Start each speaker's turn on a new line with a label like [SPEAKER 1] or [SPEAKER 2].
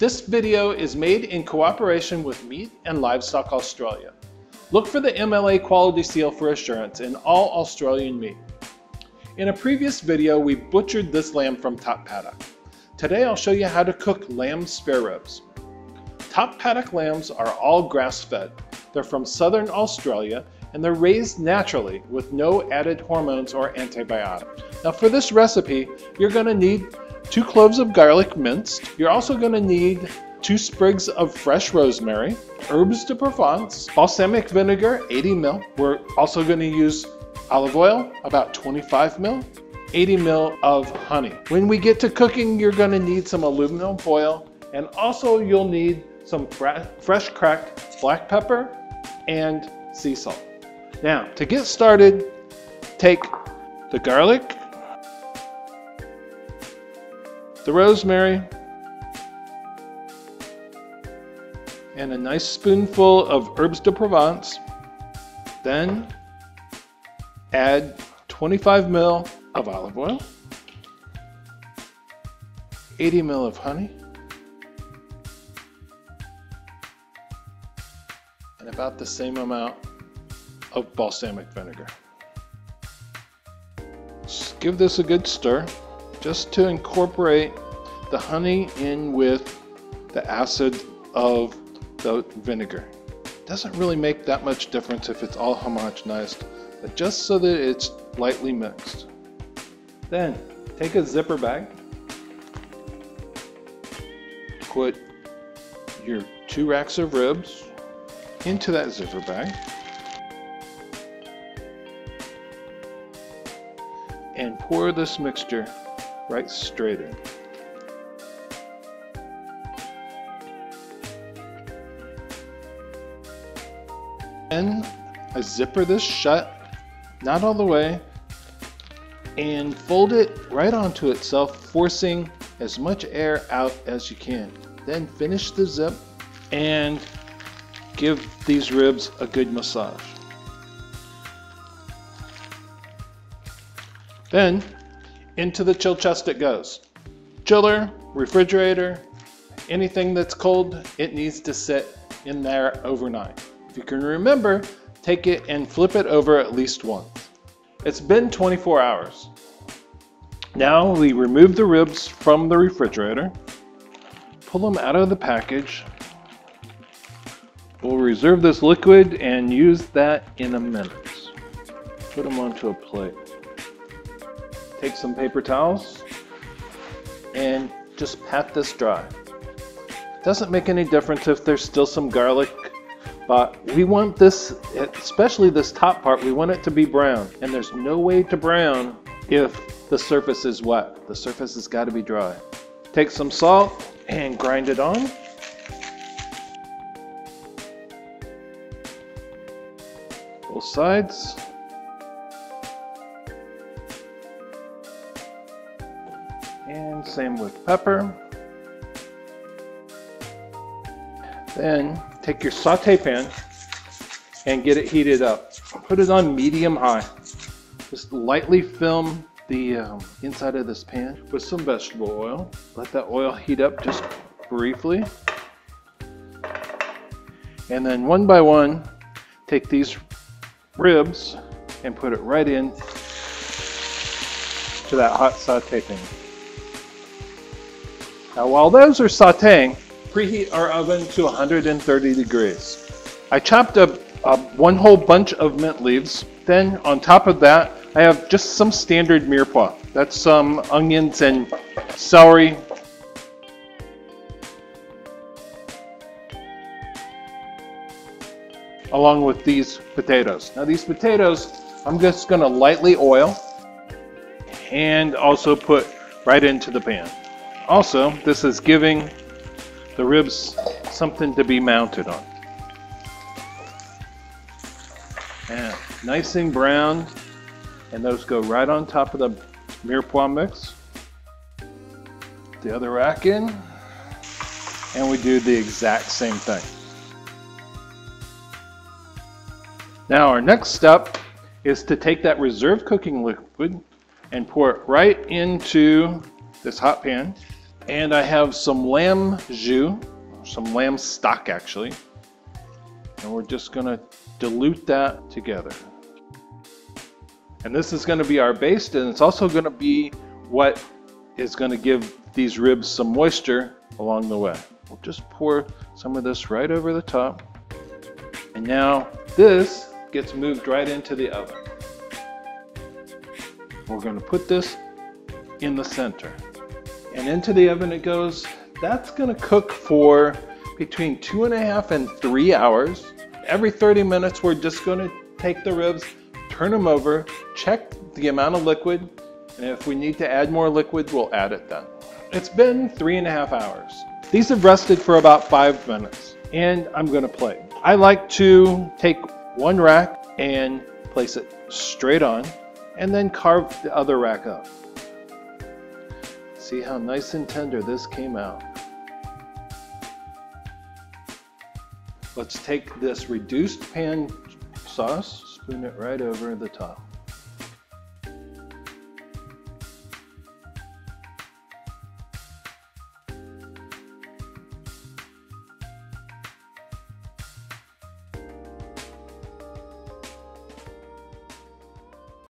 [SPEAKER 1] This video is made in cooperation with Meat and Livestock Australia. Look for the MLA quality seal for assurance in all Australian meat. In a previous video, we butchered this lamb from Top Paddock. Today I'll show you how to cook lamb spare ribs. Top Paddock lambs are all grass-fed. They're from southern Australia and they're raised naturally with no added hormones or antibiotics. Now for this recipe, you're gonna need two cloves of garlic minced. You're also gonna need two sprigs of fresh rosemary, herbs de Provence, balsamic vinegar, 80 ml. We're also gonna use olive oil, about 25 ml, 80 ml of honey. When we get to cooking, you're gonna need some aluminum foil, and also you'll need some fresh cracked black pepper and sea salt. Now, to get started, take the garlic, the rosemary, and a nice spoonful of herbs de Provence. Then add 25 ml of olive oil, 80 ml of honey, and about the same amount of balsamic vinegar. Give this a good stir just to incorporate the honey in with the acid of the vinegar. Doesn't really make that much difference if it's all homogenized, but just so that it's lightly mixed. Then take a zipper bag, put your two racks of ribs into that zipper bag. And pour this mixture right straight in. Then I zipper this shut, not all the way, and fold it right onto itself, forcing as much air out as you can. Then finish the zip and give these ribs a good massage. Then into the chill chest it goes. Chiller, refrigerator, anything that's cold, it needs to sit in there overnight. If you can remember, take it and flip it over at least once. It's been 24 hours. Now we remove the ribs from the refrigerator, pull them out of the package. We'll reserve this liquid and use that in a minute. Put them onto a plate. Take some paper towels and just pat this dry. Doesn't make any difference if there's still some garlic, but we want this, especially this top part, we want it to be brown. And there's no way to brown if the surface is wet. The surface has got to be dry. Take some salt and grind it on. Both sides. And same with pepper. Then take your saute pan and get it heated up. Put it on medium high. Just lightly film the um, inside of this pan with some vegetable oil. Let that oil heat up just briefly. And then one by one, take these ribs and put it right in to that hot saute pan. Now while those are sauteing, preheat our oven to 130 degrees. I chopped up one whole bunch of mint leaves. Then on top of that, I have just some standard mirepoix. That's some onions and celery. Along with these potatoes. Now these potatoes, I'm just gonna lightly oil and also put right into the pan. Also, this is giving the ribs something to be mounted on. And nice and brown, and those go right on top of the mirepoix mix. The other rack in, and we do the exact same thing. Now our next step is to take that reserve cooking liquid and pour it right into this hot pan And I have some lamb jus, some lamb stock actually. And we're just gonna dilute that together. And this is gonna be our base and it's also gonna be what is gonna give these ribs some moisture along the way. We'll just pour some of this right over the top. And now this gets moved right into the oven. We're gonna put this in the center. And into the oven it goes. That's gonna cook for between two and a half and three hours. Every 30 minutes, we're just gonna take the ribs, turn them over, check the amount of liquid, and if we need to add more liquid, we'll add it then. It's been three and a half hours. These have rested for about five minutes, and I'm gonna plate. I like to take one rack and place it straight on, and then carve the other rack up. See how nice and tender this came out. Let's take this reduced pan sauce, spoon it right over the top.